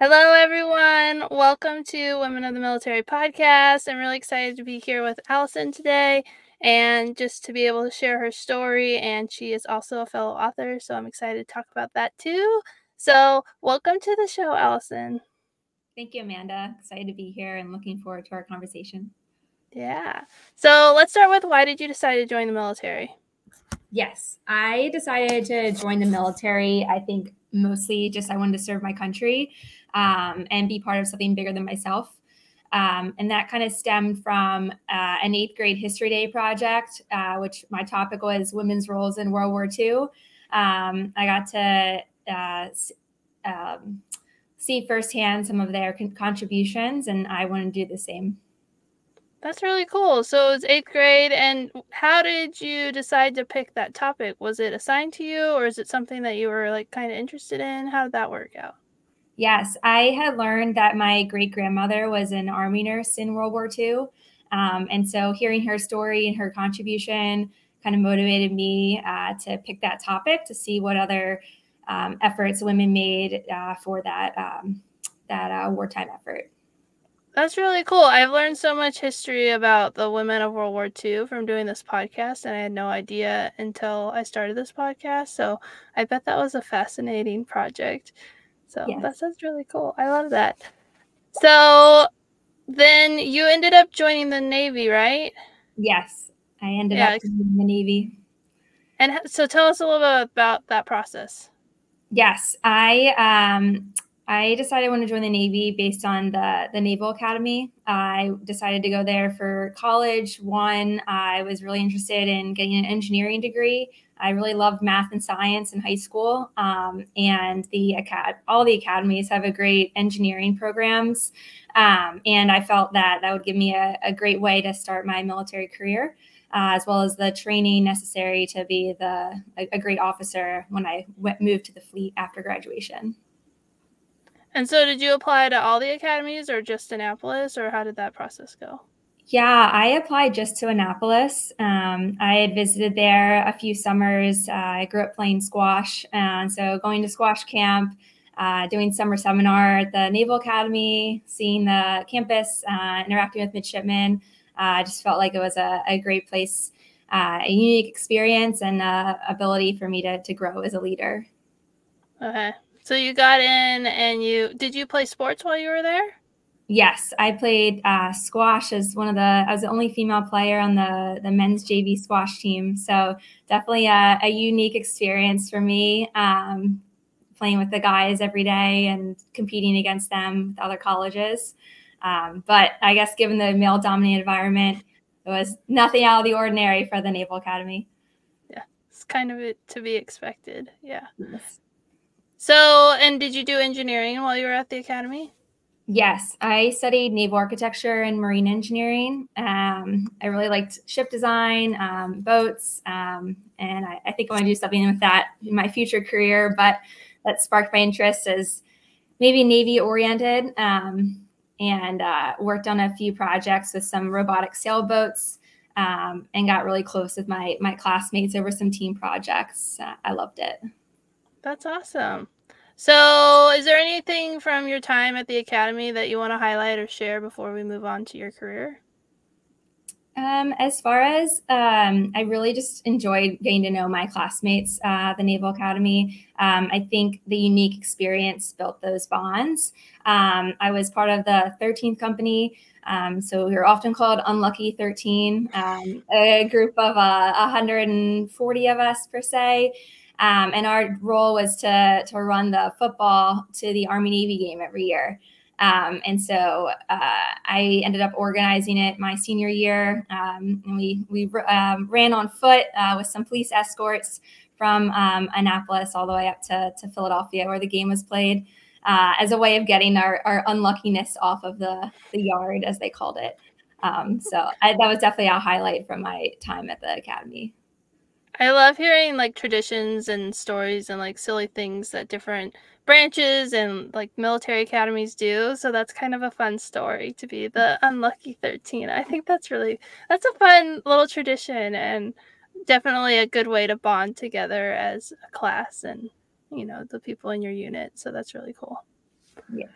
Hello, everyone. Welcome to Women of the Military podcast. I'm really excited to be here with Allison today and just to be able to share her story. And she is also a fellow author, so I'm excited to talk about that too. So, welcome to the show, Allison. Thank you, Amanda. Excited to be here and looking forward to our conversation. Yeah. So, let's start with why did you decide to join the military? Yes, I decided to join the military. I think mostly just I wanted to serve my country um, and be part of something bigger than myself. Um, and that kind of stemmed from uh, an eighth grade history day project, uh, which my topic was women's roles in World War II. Um, I got to uh, um, see firsthand some of their con- contributions, and I want to do the same. That's really cool. So it's eighth grade, and how did you decide to pick that topic? Was it assigned to you, or is it something that you were like kind of interested in? How did that work out? Yes, I had learned that my great grandmother was an army nurse in World War II. Um, and so hearing her story and her contribution kind of motivated me uh, to pick that topic to see what other um, efforts women made uh, for that, um, that uh, wartime effort. That's really cool. I've learned so much history about the women of World War II from doing this podcast, and I had no idea until I started this podcast. So I bet that was a fascinating project. So yes. that sounds really cool. I love that. So then you ended up joining the Navy, right? Yes, I ended yeah. up joining the Navy. And so tell us a little bit about that process. Yes, I um, I decided I want to join the Navy based on the the Naval Academy. I decided to go there for college. One, I was really interested in getting an engineering degree. I really loved math and science in high school, um, and the acad- all the academies have a great engineering programs, um, and I felt that that would give me a, a great way to start my military career. Uh, as well as the training necessary to be the a, a great officer when I went, moved to the fleet after graduation. And so, did you apply to all the academies or just Annapolis, or how did that process go? Yeah, I applied just to Annapolis. Um, I had visited there a few summers. Uh, I grew up playing squash, and so going to squash camp, uh, doing summer seminar at the Naval Academy, seeing the campus, uh, interacting with midshipmen. Uh, I just felt like it was a, a great place, uh, a unique experience, and uh, ability for me to to grow as a leader. Okay. So you got in and you did you play sports while you were there? Yes, I played uh, squash as one of the. I was the only female player on the the men's JV squash team, so definitely a, a unique experience for me. Um, playing with the guys every day and competing against them with other colleges. Um, but I guess given the male dominated environment, it was nothing out of the ordinary for the Naval Academy. Yeah, it's kind of it to be expected. Yeah. Yes. So, and did you do engineering while you were at the academy? Yes, I studied naval architecture and marine engineering. Um, I really liked ship design, um, boats, um, and I, I, think I want to do something with that in my future career. But that sparked my interest as maybe Navy oriented, um, and uh, worked on a few projects with some robotic sailboats, um, and got really close with my my classmates over some team projects. Uh, I loved it. That's awesome. So, is there anything from your time at the academy that you want to highlight or share before we move on to your career? Um, as far as um, I really just enjoyed getting to know my classmates uh, at the Naval Academy. Um, I think the unique experience built those bonds. Um, I was part of the 13th company. Um, so we were often called Unlucky 13, um, a group of uh, 140 of us per se. Um, and our role was to, to run the football to the Army Navy game every year. Um, and so uh, I ended up organizing it my senior year. Um, and we, we um, ran on foot uh, with some police escorts from um, Annapolis all the way up to, to Philadelphia, where the game was played, uh, as a way of getting our, our unluckiness off of the, the yard, as they called it. Um, so I, that was definitely a highlight from my time at the academy. I love hearing like traditions and stories and like silly things that different branches and like military academies do. So that's kind of a fun story to be the mm-hmm. unlucky 13. I think that's really that's a fun little tradition and definitely a good way to bond together as a class and you know the people in your unit. So that's really cool. Yes.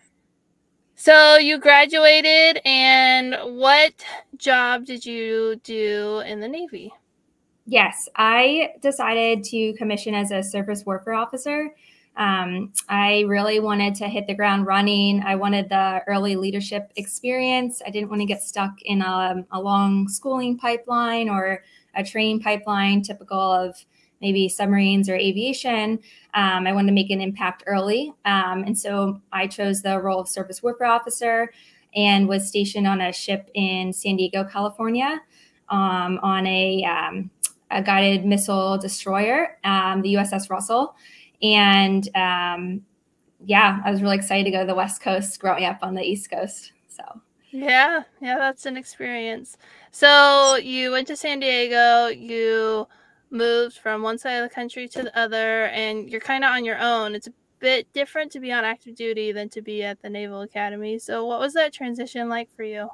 So you graduated, and what job did you do in the Navy? Yes, I decided to commission as a surface warfare officer. Um, I really wanted to hit the ground running. I wanted the early leadership experience. I didn't want to get stuck in a, a long schooling pipeline or a training pipeline typical of maybe submarines or aviation. Um, I wanted to make an impact early. Um, and so I chose the role of surface warfare officer and was stationed on a ship in San Diego, California, um, on a, um, a, guided missile destroyer, um, the USS Russell. And um, yeah, I was really excited to go to the West Coast growing up on the East Coast. So yeah, yeah, that's an experience. So you went to San Diego, you moved from one side of the country to the other, and you're kind of on your own. It's a bit different to be on active duty than to be at the Naval Academy. So what was that transition like for you?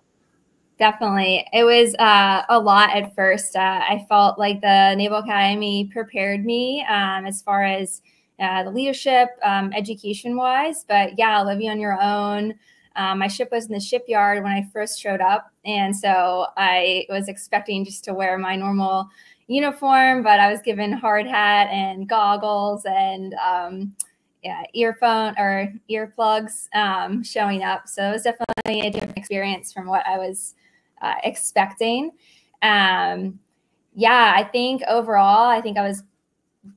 Definitely. It was uh, a lot at first. Uh, I felt like the Naval Academy prepared me um, as far as uh, the leadership, um, education wise. But yeah, living on your own. Um, my ship was in the shipyard when I first showed up. And so I was expecting just to wear my normal uniform, but I was given hard hat and goggles and um, yeah, earphone or earplugs um, showing up. So it was definitely a different experience from what I was uh, expecting. Um, yeah, I think overall, I think I was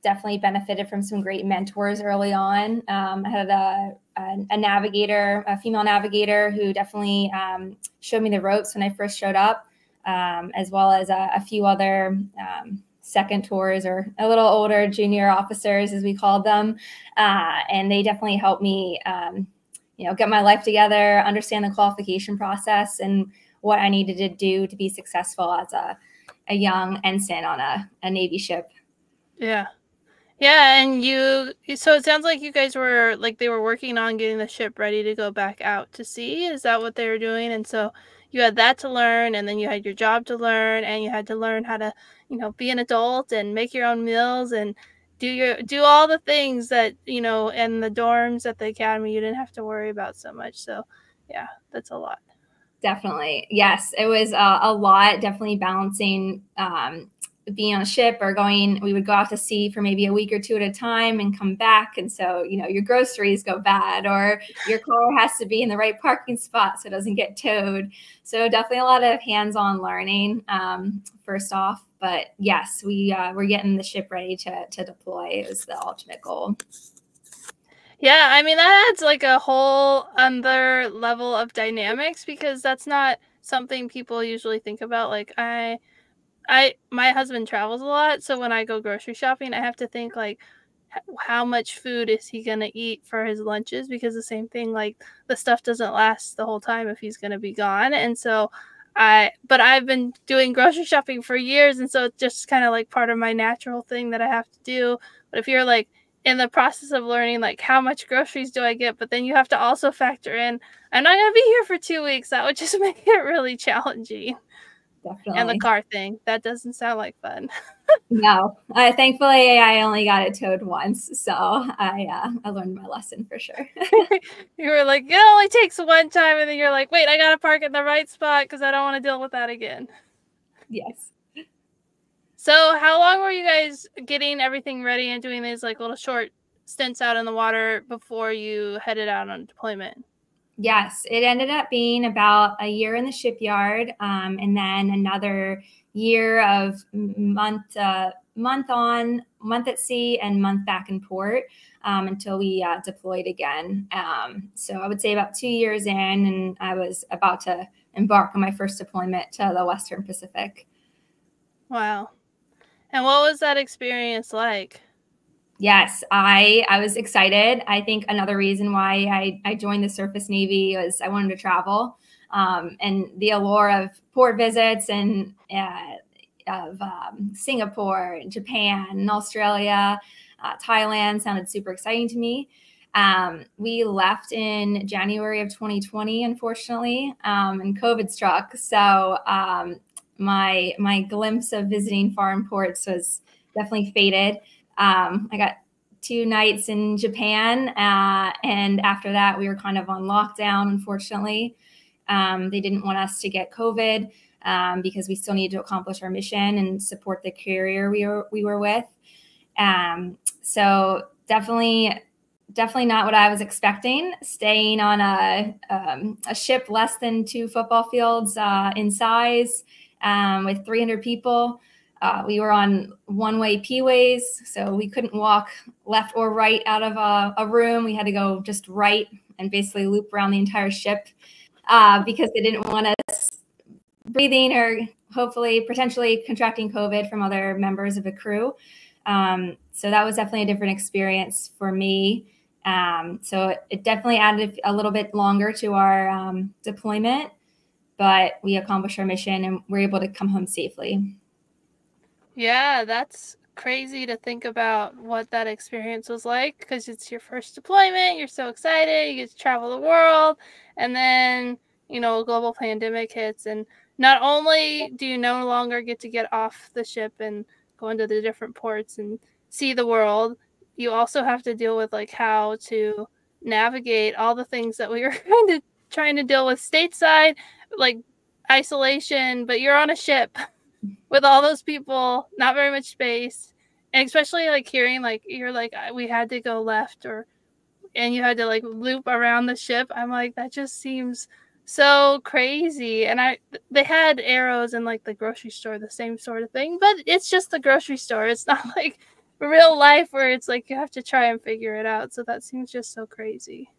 definitely benefited from some great mentors early on. Um, I had a, a, a, navigator, a female navigator, who definitely um, showed me the ropes when I first showed up, um, as well as a, a few other um, second tours or a little older junior officers, as we called them, uh, and they definitely helped me, um, you know, get my life together, understand the qualification process, and what I needed to do to be successful as a, a young ensign on a, a Navy ship. Yeah. Yeah, and you so it sounds like you guys were like they were working on getting the ship ready to go back out to sea. Is that what they were doing? And so you had that to learn and then you had your job to learn and you had to learn how to, you know, be an adult and make your own meals and do your do all the things that, you know, in the dorms at the academy you didn't have to worry about so much. So, yeah, that's a lot. Definitely. Yes, it was uh, a lot definitely balancing um being on a ship or going, we would go out to sea for maybe a week or two at a time and come back. And so, you know, your groceries go bad or your car has to be in the right parking spot so it doesn't get towed. So, definitely a lot of hands on learning, um, first off. But yes, we uh, we're getting the ship ready to, to deploy It was the ultimate goal. Yeah, I mean, that adds like a whole other level of dynamics because that's not something people usually think about. Like, I, I my husband travels a lot, so when I go grocery shopping, I have to think like how much food is he going to eat for his lunches because the same thing like the stuff doesn't last the whole time if he's going to be gone. And so I but I've been doing grocery shopping for years and so it's just kind of like part of my natural thing that I have to do. But if you're like in the process of learning like how much groceries do I get, but then you have to also factor in I'm not going to be here for 2 weeks. That would just make it really challenging. Definitely. And the car thing. That doesn't sound like fun. no. Uh, thankfully, I only got it towed once. So I, uh, I learned my lesson for sure. you were like, it only takes one time. And then you're like, wait, I got to park in the right spot because I don't want to deal with that again. Yes. So, how long were you guys getting everything ready and doing these like little short stints out in the water before you headed out on deployment? Yes, it ended up being about a year in the shipyard, um, and then another year of month uh, month on month at sea and month back in port um, until we uh, deployed again. Um, so I would say about two years in, and I was about to embark on my first deployment to the Western Pacific. Wow! And what was that experience like? Yes, I I was excited. I think another reason why I, I joined the Surface Navy was I wanted to travel, um, and the allure of port visits and uh, of um, Singapore, Japan, and Australia, uh, Thailand sounded super exciting to me. Um, we left in January of 2020, unfortunately, um, and COVID struck. So um, my my glimpse of visiting foreign ports was definitely faded. Um, I got two nights in Japan. Uh, and after that, we were kind of on lockdown, unfortunately. Um, they didn't want us to get COVID um, because we still needed to accomplish our mission and support the carrier we were, we were with. Um, so definitely, definitely not what I was expecting. Staying on a, um, a ship less than two football fields uh, in size um, with 300 people. Uh, we were on one-way P-ways, so we couldn't walk left or right out of a, a, room. We had to go just right and basically loop around the entire ship uh, because they didn't want us breathing or hopefully potentially contracting COVID from other members of the crew. Um, so that was definitely a different experience for me. Um, so it, it, definitely added a little bit longer to our um, deployment, but we accomplished our mission and we're able to come home safely. Yeah, that's crazy to think about what that experience was like because it's your first deployment. You're so excited. You get to travel the world. And then, you know, a global pandemic hits. And not only do you no longer get to get off the ship and go into the different ports and see the world, you also have to deal with like how to navigate all the things that we were trying to trying to deal with stateside, like isolation, but you're on a ship with all those people, not very much space. And especially like hearing like you're like we had to go left or and you had to like loop around the ship. I'm like that just seems so crazy. And I they had arrows in like the grocery store, the same sort of thing, but it's just the grocery store. It's not like real life where it's like you have to try and figure it out. So that seems just so crazy.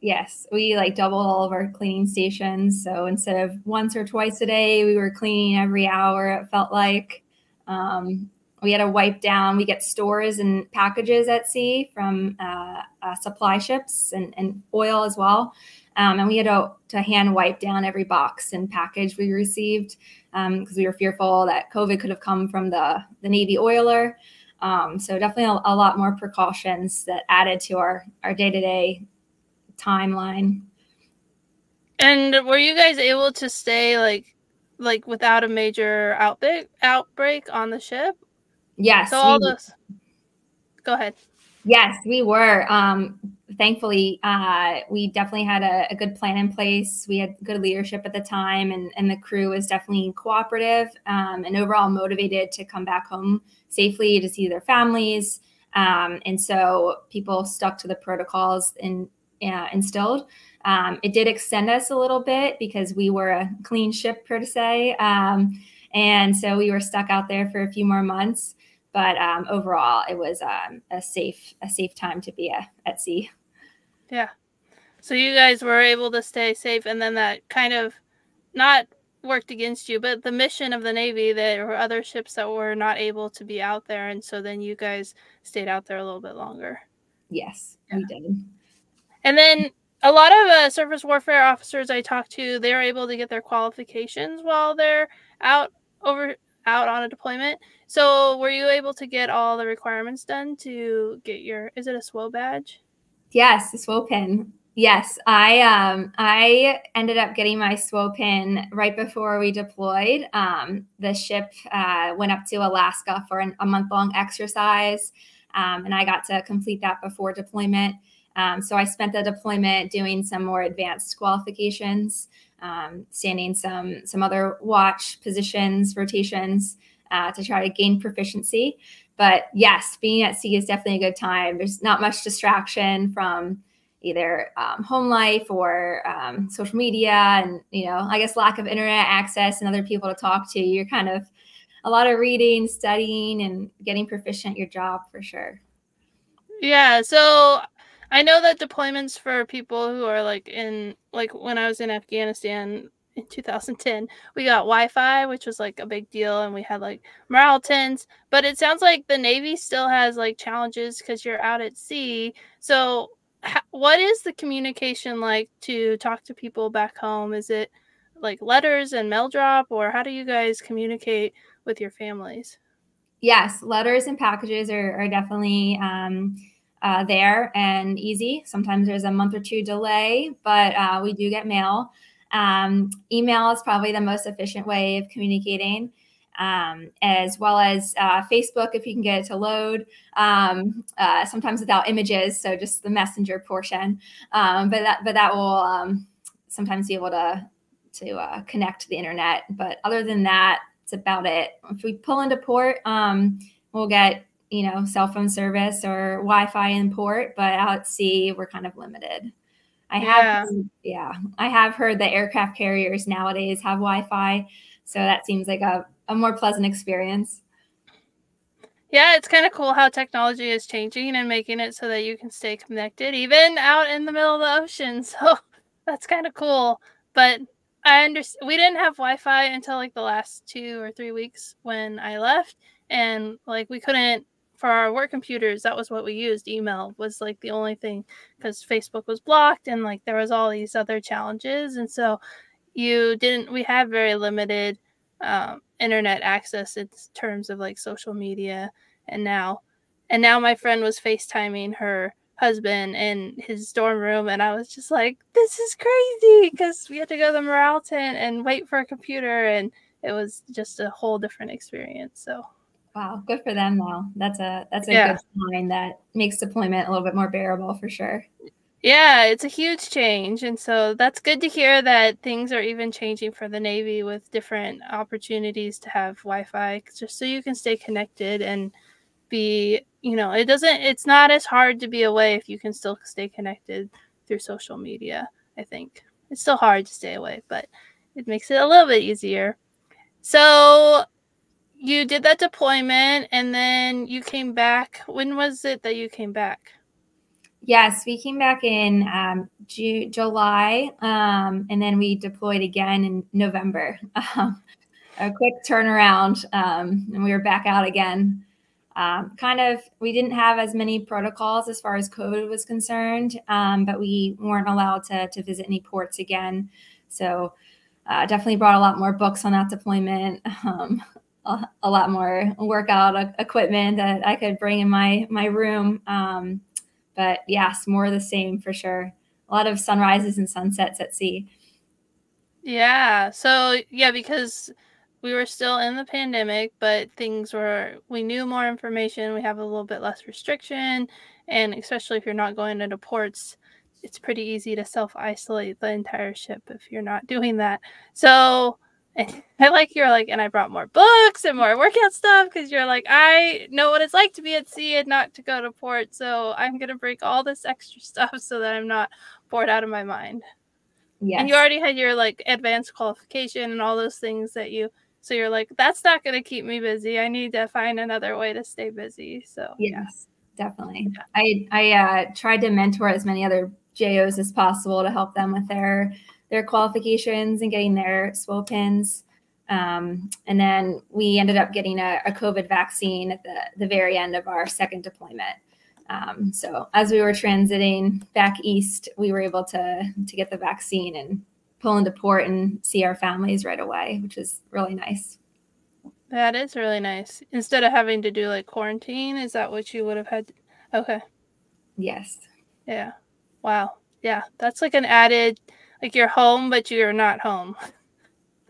Yes, we like doubled all of our cleaning stations. So instead of once or twice a day, we were cleaning every hour. It felt like um, we had to wipe down. We get stores and packages at sea from uh, uh, supply ships and, and, oil as well. Um, and we had to, to, hand wipe down every box and package we received because um, we were fearful that COVID could have come from the, the Navy oiler. Um, so definitely a, a, lot more precautions that added to our our day to day timeline. And were you guys able to stay like like without a major outbreak outbreak on the ship? Yes. So all those. Go ahead. Yes, we were. Um, thankfully, uh, we definitely had a, a, good plan in place. We had good leadership at the time, and, and the crew was definitely cooperative um, and overall motivated to come back home safely to see their families. Um, and so people stuck to the protocols and uh, instilled. Um, it did extend us a little bit because we were a clean ship, per se. Um, and so we were stuck out there for a few more months. But um, overall, it was um, a safe a safe time to be a, uh, at sea. Yeah. So you guys were able to stay safe, and then that kind of not worked against you, but the mission of the Navy, there were other ships that were not able to be out there, and so then you guys stayed out there a little bit longer. Yes, yeah. we did. And then a lot of uh, surface warfare officers I talked to, they're able to get their qualifications while they're out over out on a deployment. So were you able to get all the requirements done to get your is it a SWO badge? Yes, a SWO pin. Yes, I um I ended up getting my SWO pin right before we deployed. Um, the ship uh, went up to Alaska for an, a month long exercise, um, and I got to complete that before deployment. Um, so I spent the deployment doing some more advanced qualifications, um, standing some some other watch positions, rotations uh, to try to gain proficiency. But yes, being at sea is definitely a good time. There's not much distraction from either um, home life or um, social media, and you know, I guess lack of internet access and other people to talk to. You're kind of a lot of reading, studying, and getting proficient at your job for sure. Yeah. So I know that deployments for people who are like in like when I was in Afghanistan in 2010, we got Wi-Fi, which was like a big deal, and we had like morale tents. But it sounds like the Navy still has like challenges because you're out at sea. So, what is the communication like to talk to people back home? Is it like letters and mail drop, or how do you guys communicate with your families? Yes, letters and packages are, are definitely. Um, uh, there and easy. Sometimes there's a month or two delay, but uh, we do get mail. Um, email is probably the most efficient way of communicating. um, as well as uh, Facebook if you can get it to load, um, uh, sometimes without images, so just the messenger portion. Um, but that but that will um, sometimes be able to to uh, connect to the internet. But other than that, it's about it. If we pull into port, um, we'll get you know cell phone service or Wi-Fi in port, but out at sea we're kind of limited. I have, yeah. yeah, I have heard that aircraft carriers nowadays have Wi-Fi, so that seems like a, a more pleasant experience. Yeah, it's kind of cool how technology is changing and making it so that you can stay connected even out in the middle of the ocean. So that's kind of cool. But I understand we didn't have Wi-Fi until like the last two or three weeks when I left, and like we couldn't for our work computers. That was what we used. Email was like the only thing because Facebook was blocked, and like there was all these other challenges, and so you didn't. We have very limited um, internet access in terms of like social media, and now, and now my friend was FaceTiming her husband in his dorm room and I was just like, this is crazy because we had to go to the morale tent and wait for a computer and it was just a whole different experience. So wow, good for them though. That's a that's a yeah. good sign that makes deployment a little bit more bearable for sure. Yeah, it's a huge change. And so that's good to hear that things are even changing for the Navy with different opportunities to have Wi Fi just so you can stay connected and be you know it doesn't it's not as hard to be away if you can still stay connected through social media i think it's still hard to stay away but it makes it a little bit easier so you did that deployment and then you came back. When was it that you came back? Yes we came back in um, Ju- july um, and then we deployed again in november. Um, a quick turnaround um, and we were back out again. Um, kind of we didn't have as many protocols as far as COVID was concerned, but we weren't allowed to, to visit any ports again. So uh, definitely brought a lot more books on that deployment, um, a, lot more workout equipment that I could bring in my my room. Um, but yes, more of the same for sure. A lot of sunrises and sunsets at sea. Yeah. So yeah, because we were still in the pandemic, but things were, we knew more information. We have a little bit less restriction. And especially if you're not going into ports, it's pretty easy to self isolate the entire ship if you're not doing that. So I like you're like, and I brought more books and more workout stuff because you're like, I know what it's like to be at sea and not to go to port. So I'm going to break all this extra stuff so that I'm not bored out of my mind. Yeah. And you already had your like advanced qualification and all those things that you so you're like, that's not going to keep me busy. I need to find another way to stay busy. So yes, yeah. definitely. Yeah. I I uh, tried to mentor as many other JOs as possible to help them with their their qualifications and getting their SWO pins. Um, and then we ended up getting a, a, COVID vaccine at the, the very end of our second deployment. Um, so as we were transiting back east, we were able to to get the vaccine and pull into port and see our families right away, which is really nice. That is really nice. Instead of having to do like quarantine, is that what you would have had? Okay. Yes. Yeah. Wow. Yeah. That's like an added, like you're home, but you're not home.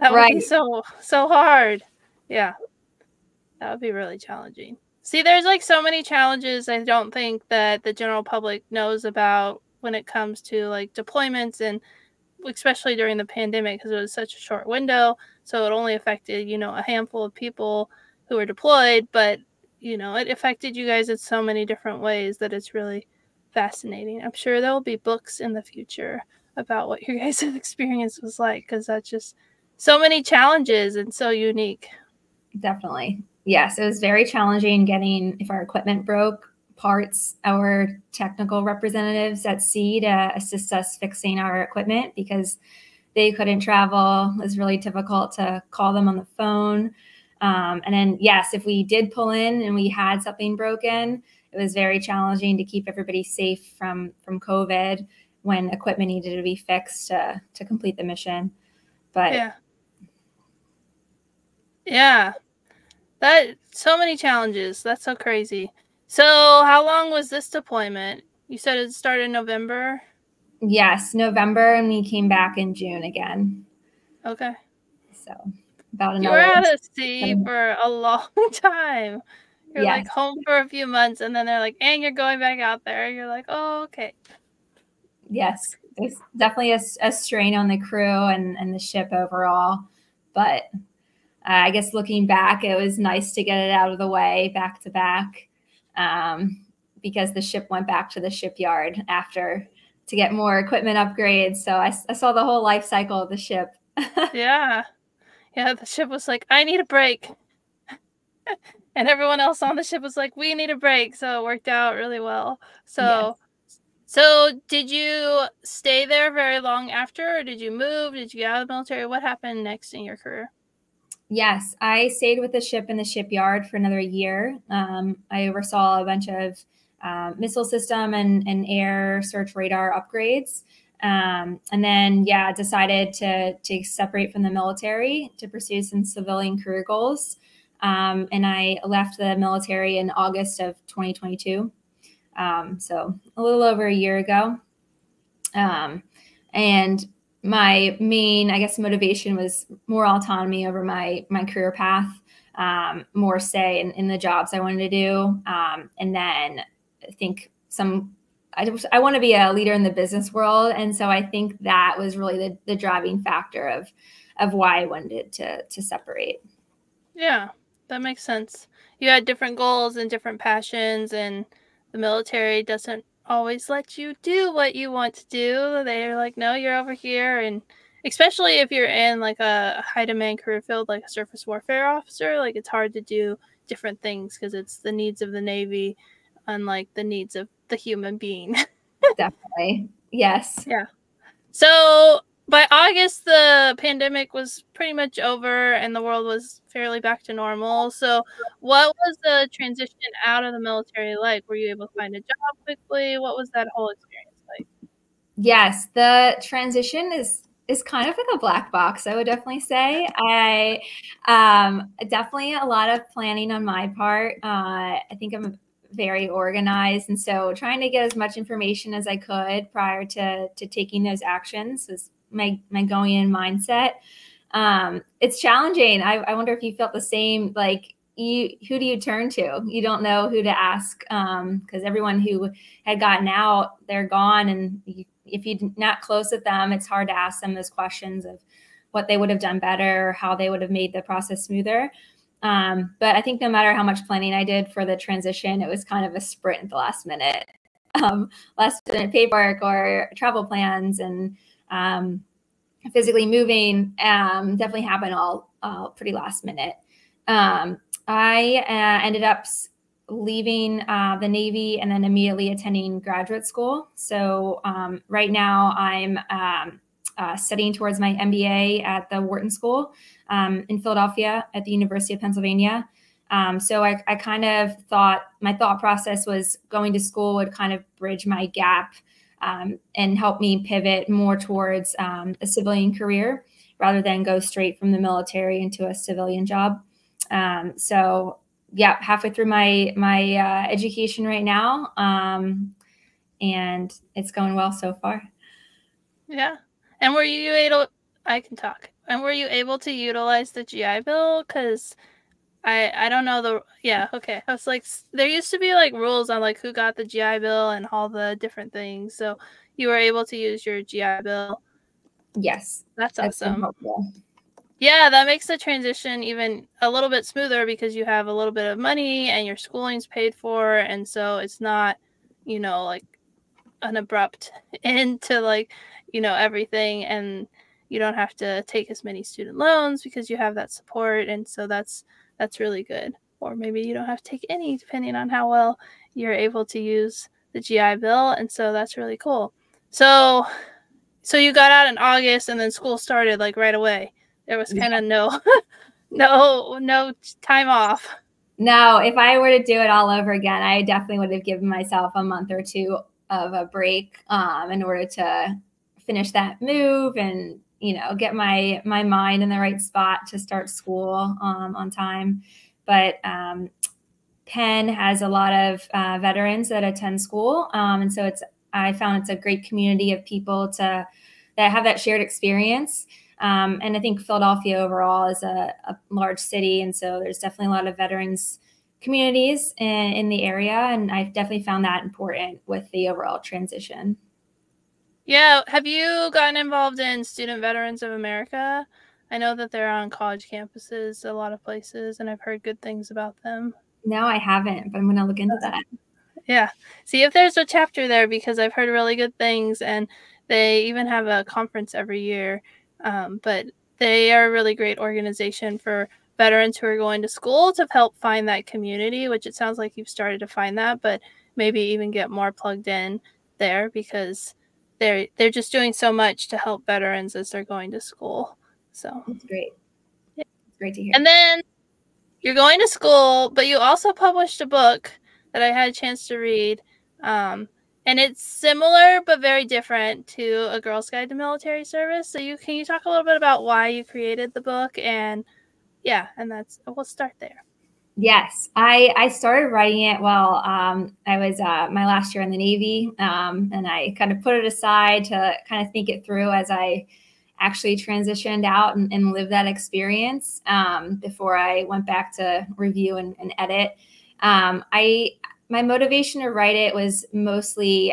That would be so, so hard. Yeah. That would be really challenging. See, there's like so many challenges I don't think that the general public knows about when it comes to like deployments and especially during the pandemic because it was such a short window so it only affected you know a handful of people who were deployed but you know it affected you guys in so many different ways that it's really fascinating i'm sure there will be books in the future about what your guys' experience was like because that's just so many challenges and so unique definitely yes it was very challenging getting if our equipment broke parts our technical representatives at sea to assist us fixing our equipment because they couldn't travel. It was really difficult to call them on the phone. Um, and then, yes, if we did pull in and we had something broken, it was very challenging to keep everybody safe from from COVID when equipment needed to be fixed to to complete the mission. But yeah, yeah, that so many challenges. That's so crazy. So, how long was this deployment? You said it started in November? Yes, November, and we came back in June again. Okay. So, about another. You were out of sea for a long time. You're yes. like home for a few months, and then they're like, "And you're going back out there." You're like, "Oh, okay." Yes, it's definitely a, a strain on the crew and and the ship overall, but uh, I guess looking back, it was nice to get it out of the way back to back, um, because the ship went back to the shipyard after to get more equipment upgrades. So I, I saw the whole life cycle of the ship. yeah. Yeah, the ship was like, I need a break. and everyone else on the ship was like, we need a break. So it worked out really well. So yes. So did you stay there very long after or did you move? Did you get out of the military? What happened next in your career? Yes, I stayed with the ship in the shipyard for another year. Um, I oversaw a bunch of uh, missile system and, and air search radar upgrades. Um, and then, yeah, decided to, to separate from the military to pursue some civilian career goals. Um, and I left the military in August of 2022. Um, so a little over a year ago. Um, and my main, I guess, motivation was more autonomy over my my career path, um, more say in, in, the jobs I wanted to do, um, and then I think some I, I want to be a leader in the business world. And so I think that was really the, the driving factor of of why I wanted to to separate. Yeah, that makes sense. You had different goals and different passions and the military doesn't always let you do what you want to do. They're like, no, you're over here and especially if you're in like a high demand career field like a surface warfare officer, like it's hard to do different things because it's the needs of the Navy unlike the needs of the human being. Definitely. Yes. Yeah. So by August, the pandemic was pretty much over and the world was fairly back to normal. So, what was the transition out of the military like? Were you able to find a job quickly? What was that whole experience like? Yes, the transition is is kind of like a black box. I would definitely say. I um, definitely a lot of planning on my part. Uh, I think I'm very organized and so trying to get as much information as i could prior to to taking those actions was my my going in mindset. Um it's challenging. I, I wonder if you felt the same like you who do you turn to? You don't know who to ask um because everyone who had gotten out they're gone and you, if you're not close with them it's hard to ask them those questions of what they would have done better how they would have made the process smoother. Um, but I think no matter how much planning I did for the transition, it was kind of a sprint at the last minute. Um, last minute paperwork or travel plans and um, physically moving um, definitely happened all, all pretty last minute. Um, I uh, ended up leaving uh, the Navy and then immediately attending graduate school. So um, right now I'm um, uh, studying towards my MBA at the Wharton School um, in Philadelphia at the University of Pennsylvania. Um, so I, I, kind of thought my thought process was going to school would kind of bridge my gap um, and help me pivot more towards um, a civilian career rather than go straight from the military into a civilian job. Um, so yeah, halfway through my my uh, education right now, um, and it's going well so far. Yeah, and were you able? I can talk. And were you able to utilize the GI Bill? Because I I don't know the yeah okay. I was like there used to be like rules on like who got the GI Bill and all the different things. So you were able to use your GI Bill. Yes, that's awesome. Yeah, that makes the transition even a little bit smoother because you have a little bit of money and your schooling's paid for, and so it's not, you know, like an abrupt end to like you know everything and you don't have to take as many student loans because you have that support and so that's that's really good or maybe you don't have to take any depending on how well you're able to use the GI bill and so that's really cool. So so you got out in August and then school started like right away. There was kind of no no no time off. No, if I were to do it all over again, I definitely would have given myself a month or two of a break um, in order to finish that move and you know get my my mind in the right spot to start school um, on time but um, penn has a lot of uh, veterans that attend school um, and so it's i found it's a great community of people to that have that shared experience Um, and I think Philadelphia overall is a, a, large city, and so there's definitely a lot of veterans communities in, in the area, and I've definitely found that important with the overall transition. Yeah, have you gotten involved in Student Veterans of America? I know that they're on college campuses a lot of places, and I've heard good things about them. No, I haven't, but I'm going to look into that. Yeah. See if there's a chapter there because I've heard really good things, and they even have a conference every year. Um, but they are a really great organization for veterans who are going to school to help find that community, which it sounds like you've started to find that, but maybe even get more plugged in there because they're they're just doing so much to help veterans as they're going to school. So that's great. Yeah. It's great to hear. And then you're going to school, but you also published a book that I had a chance to read. Um, and it's similar but very different to a Girl's Guide to Military Service. So you can you talk a little bit about why you created the book and yeah, and that's we'll start there. Yes, I I started writing it while um, I was uh, my last year in the Navy, um, and I kind of put it aside to kind of think it through as I actually transitioned out and, and lived that experience um, before I went back to review and, and edit. Um, I my motivation to write it was mostly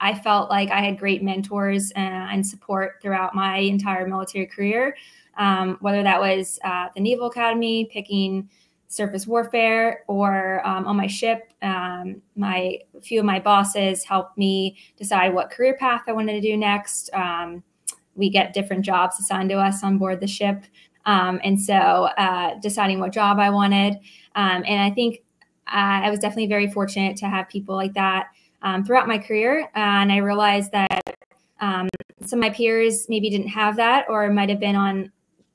I felt like I had great mentors and, and support throughout my entire military career, um, whether that was uh, the Naval Academy, picking surface warfare, or um, on my ship. Um, my few of my bosses helped me decide what career path I wanted to do next. Um, we get different jobs assigned to us on board the ship. Um, and so uh, deciding what job I wanted. Um, and I think uh, I was definitely very fortunate to have people like that um, throughout my career. Uh, and I realized that some of my peers maybe didn't have that or might have been on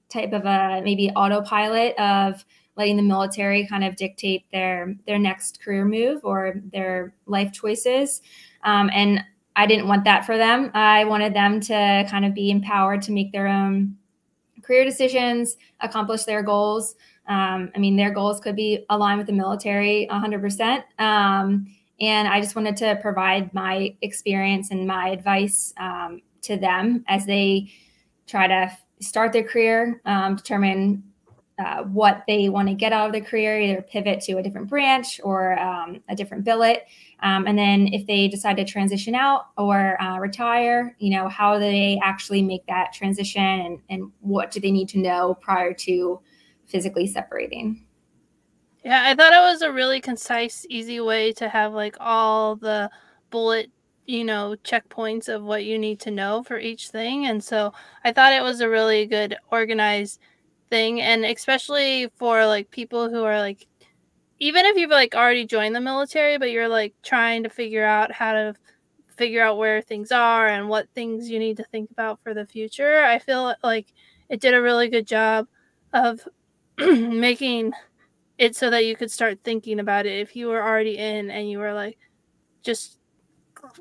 type of a maybe autopilot of letting the military kind of dictate their their next career move or their life choices. Um, and I didn't want that for them. I wanted them to kind of be empowered to make their own career decisions, accomplish their goals. Um, I mean, their goals could be aligned with the military 100%. Um, and I just wanted to provide my experience and my advice um, to them as they try to start their career, um, determine uh, what they want to get out of their career, either pivot to a different branch or um, a different billet. Um, and then if they decide to transition out or uh, retire, you know, how they actually make that transition and, and what do they need to know prior to physically separating? Yeah, I thought it was a really concise, easy way to have like all the bullet, you know, checkpoints of what you need to know for each thing. And so I thought it was a really good organized thing and especially for like people who are like even if you've like already joined the military but you're like trying to figure out how to figure out where things are and what things you need to think about for the future i feel like it did a really good job of making it so that you could start thinking about it. If you were already in and you were like just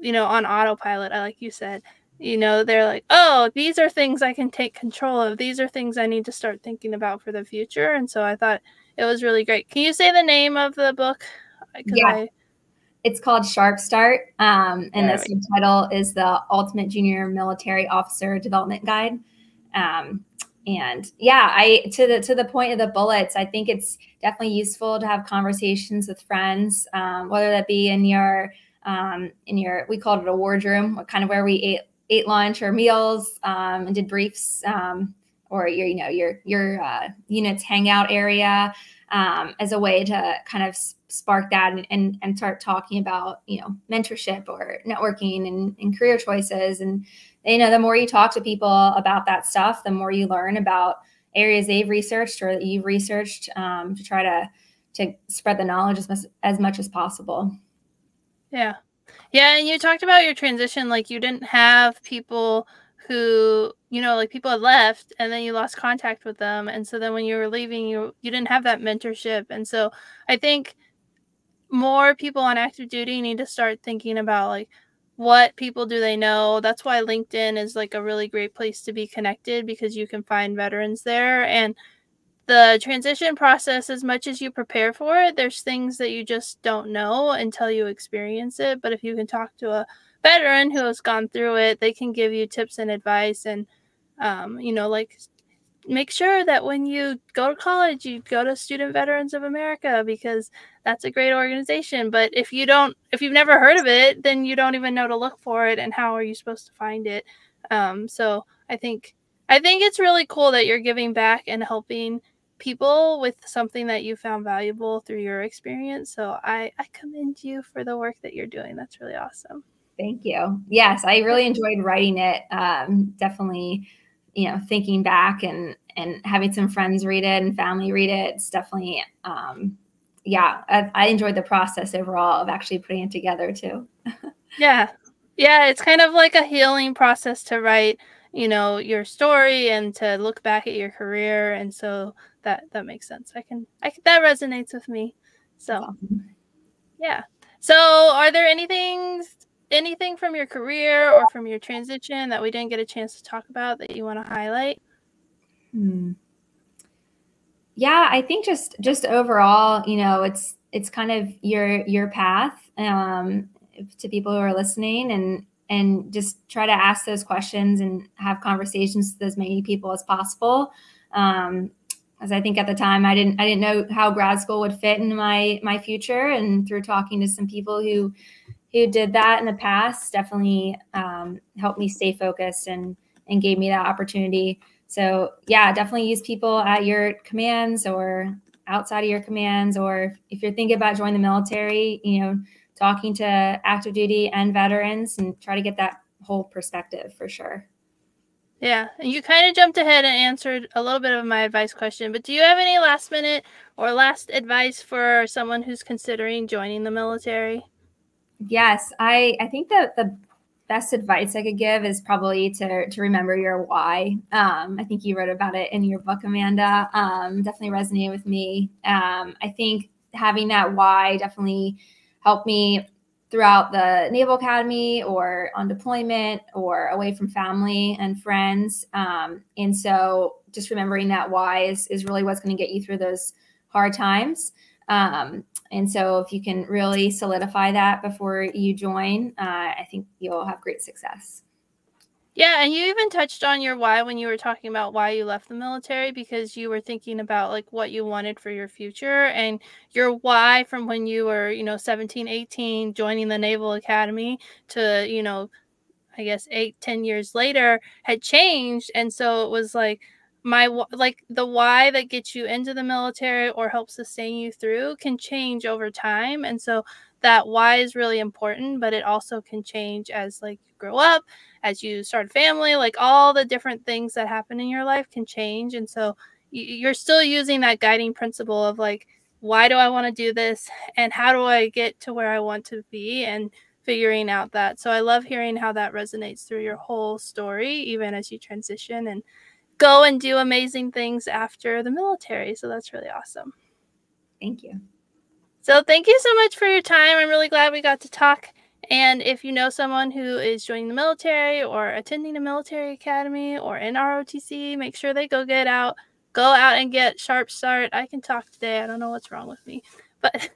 you know on autopilot like you said you know they're like oh these are things i can take control of. These are things i need to start thinking about for the future. And so i thought it was really great. Can you say the name of the book? Yeah. I... it's called sharp start um, and the subtitle is the ultimate junior military officer development guide. Um, and yeah i to the to the point of the bullets i think it's definitely useful to have conversations with friends um, whether that be in your um, in your we called it a wardroom what kind of where we ate ate lunch or meals um, and did briefs um, or your you know your your uh, units hangout area um, as a way to kind of spark that and, and, and start talking about you know mentorship or networking and, and career choices. And you know the more you talk to people about that stuff the more you learn about areas they've researched or that you've researched um, to try to to spread the knowledge as much, as much as possible. Yeah yeah, and you talked about your transition like you didn't have people who, you know, like people had left and then you lost contact with them and so then when you were leaving you you didn't have that mentorship. And so I think more people on active duty need to start thinking about like what people do they know that's why linkedin is like a really great place to be connected because you can find veterans there and the transition process as much as you prepare for it there's things that you just don't know until you experience it but if you can talk to a veteran who has gone through it they can give you tips and advice and um, you know, like make sure that when you go to college, you go to Student Veterans of America because that's a great organization. But if you don't, if you've never heard of it, then you don't even know to look for it, and how are you supposed to find it? Um, so I think I think it's really cool that you're giving back and helping people with something that you found valuable through your experience. So I, I commend you for the work that you're doing. That's really awesome. Thank you. Yes, I really enjoyed writing it. Um, definitely, you know, thinking back and and having some friends read it and family read it. It's definitely, um, yeah, I, I enjoyed the process overall of actually putting it together too. yeah, yeah, it's kind of like a healing process to write you know your story and to look back at your career and so that that makes sense. I can I can, that resonates with me. So yeah. So are there anything anything from your career or from your transition that we didn't get a chance to talk about that you want to highlight? Hmm. Yeah, I think just just overall, you know, it's it's kind of your your path um, to people who are listening and and just try to ask those questions and have conversations with as many people as possible. Um, as I think at the time I didn't I didn't know how grad school would fit in my my future, and through talking to some people who who did that in the past, definitely um, helped me stay focused and and gave me that opportunity. So yeah, definitely use people at your commands or outside of your commands, or if you're thinking about joining the military, you know, talking to active duty and veterans and try to get that whole perspective for sure. Yeah, and you kind of jumped ahead and answered a little bit of my advice question, but do you have any last minute or last advice for someone who's considering joining the military? Yes, I I think that the best advice I could give is probably to to remember your why. Um, I think you wrote about it in your book, Amanda. Um, definitely resonated with me. Um, I think having that why definitely helped me throughout the Naval Academy or on deployment or away from family and friends. Um, and so just remembering that why is, is really what's going to get you through those hard times. Um, and so if you can really solidify that before you join, uh, I think you'll have great success. Yeah, and you even touched on your why when you were talking about why you left the military because you were thinking about like what you wanted for your future and your why from when you were, you know, 17, 18 joining the Naval Academy to, you know, I guess eight, ten years later had changed. And so it was like my like the why that gets you into the military or helps sustain you through can change over time. And so that why is really important, but it also can change as like you grow up, as you start a family, like all the different things that happen in your life can change. And so you're still using that guiding principle of like, why do I want to do this? And how do I get to where I want to be? And figuring out that. So I love hearing how that resonates through your whole story, even as you transition and go and do amazing things after the military. So that's really awesome. Thank you. So thank you so much for your time. I'm really glad we got to talk. And if you know someone who is joining the military or attending a military academy or in ROTC, make sure they go get out, go out and get Sharp Start. I can talk today. I don't know what's wrong with me, but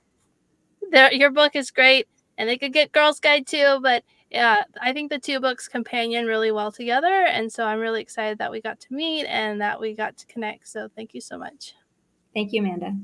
your book is great, and they could get Girls Guide too. But yeah, I think the two books companion really well together, and so I'm really excited that we got to meet and that we got to connect. So thank you so much. Thank you, Amanda.